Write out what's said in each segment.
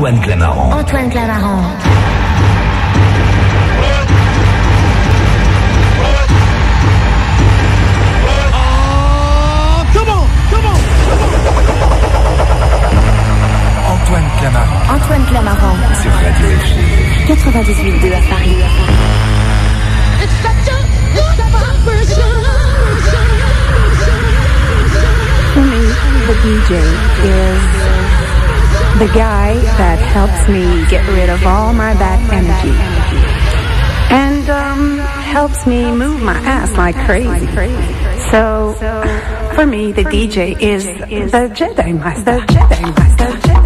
Antoine Clamaran. Antoine Clamaran. Antoine Clamaran. Antoine Clamaran. Sur Radio FG. 98.2 à Paris. For me, the DJ is the guy that helps me get rid of all my bad energy and um, helps me move my ass like crazy. So, for me, the DJ is the Jedi Master. The Jedi Master.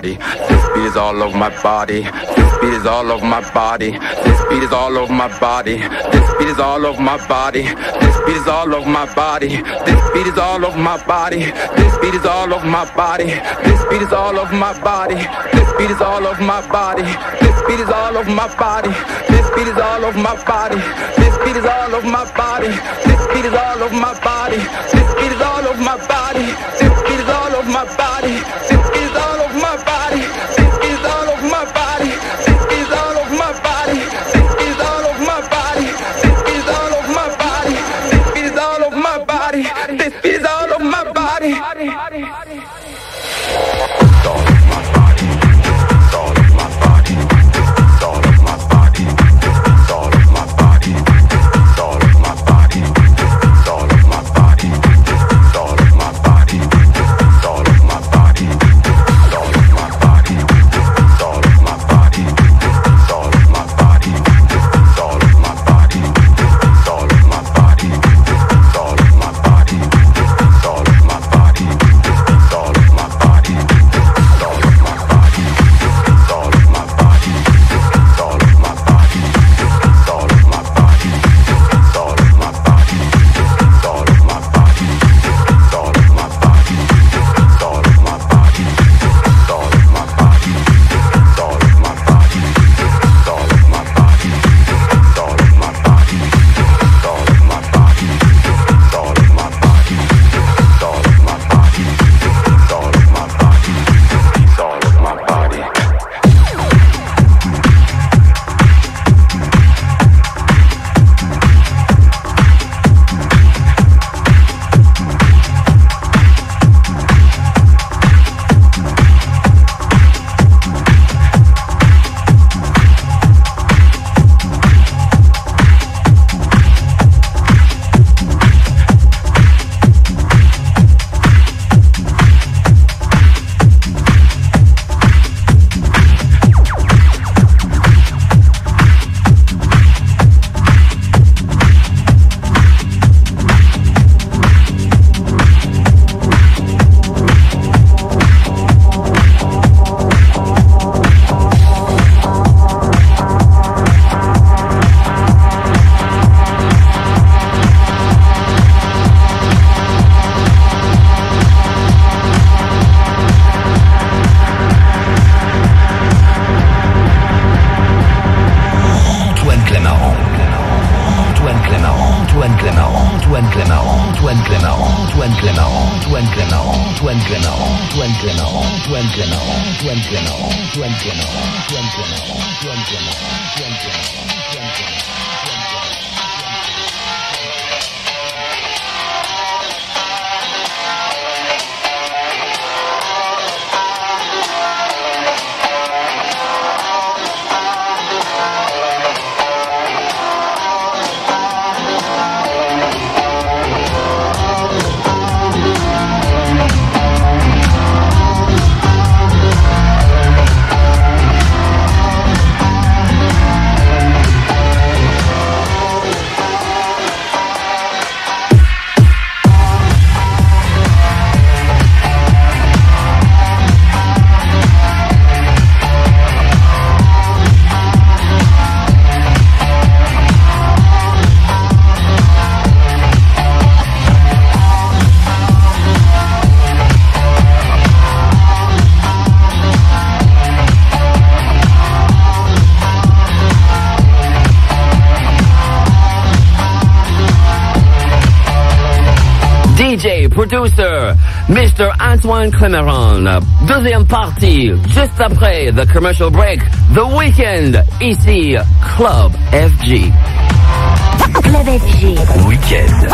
Body. This beat is all over my body. This beat is all over my body. This beat is all over my body. This beat is all over my body. This beat is all over my body. This beat is all over my body. This beat is all over my body. This beat is all over my body. This beat is all over my body. This beat is all over my body. This beat is all over my body. This beat is all over my body. This beat is all over my body. This beat is all over my body. This beat is all over my body. Deuxième partie, juste après the commercial break, The Weekend, ici, Club FG. Club FG. Week-end.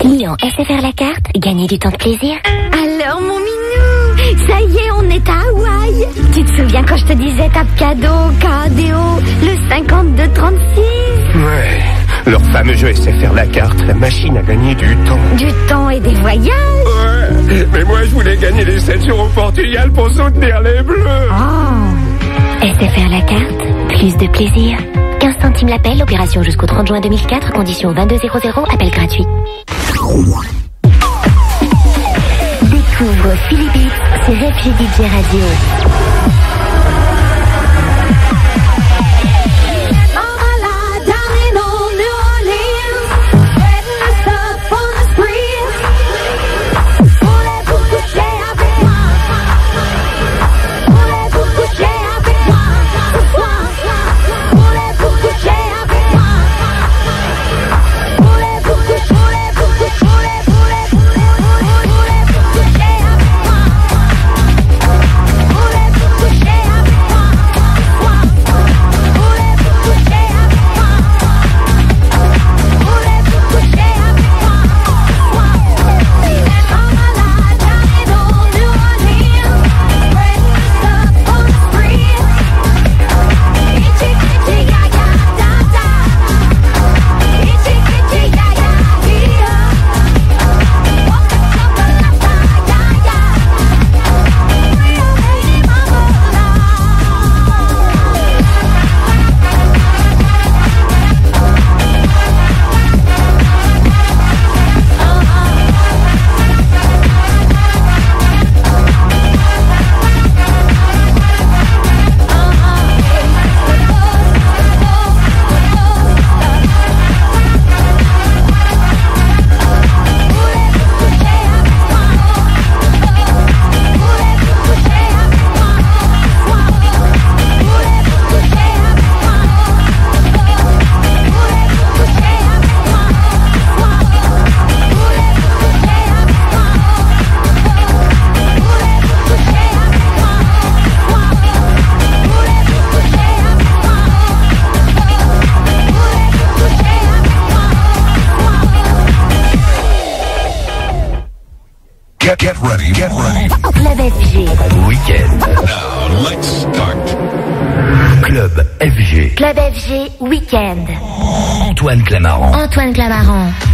Client SFR la carte, gagner du temps de plaisir. Alors mon minou, ça y est, on est à Hawaï. Tu te souviens quand je te disais tape cadeau, KDO, le 5236 Ouais, leur fameux jeu SFR la carte, la machine a gagné du temps. Du temps et des voyages. Ouais, mais moi je voulais gagner les 7 jours au Portugal pour soutenir les Bleus. Oh, SFR la carte, plus de plaisir. 15 centimes l'appel, opération jusqu'au 30 juin 2004, condition 2200, appel gratuit. Découvre Philippe FG DJ Radio. Antoine Clamaran.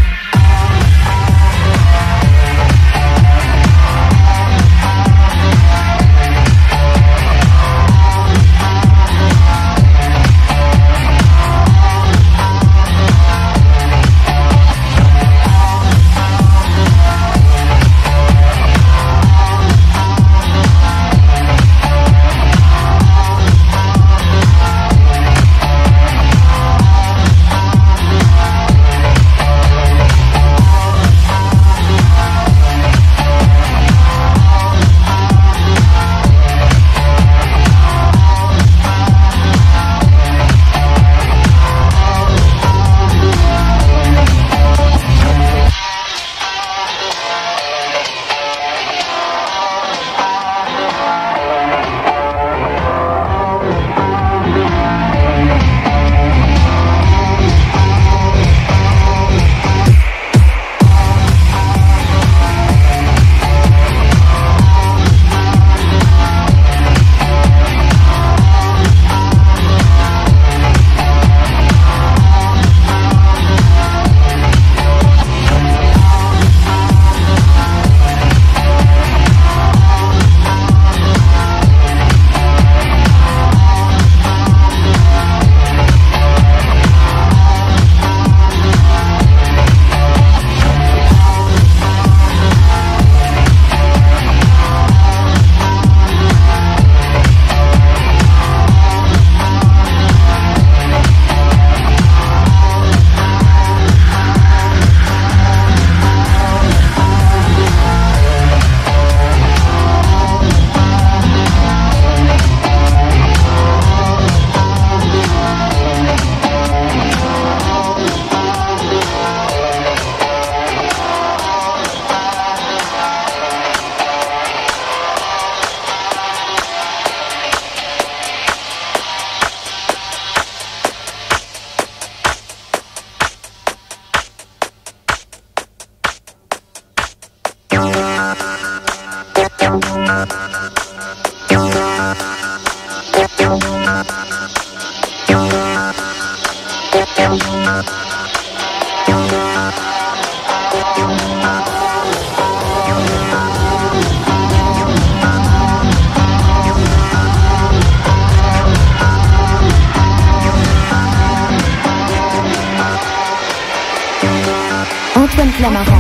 Antoine Clamaran.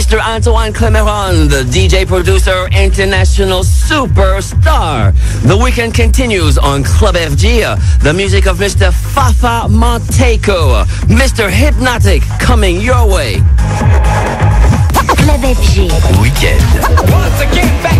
Mr. Antoine Clemeron, the DJ producer, international superstar. The weekend continues on Club FG. The music of Mr. Fafa Monteco, Mr. Hypnotic coming your way. Club FG. Week-end. Once again, back is the incredible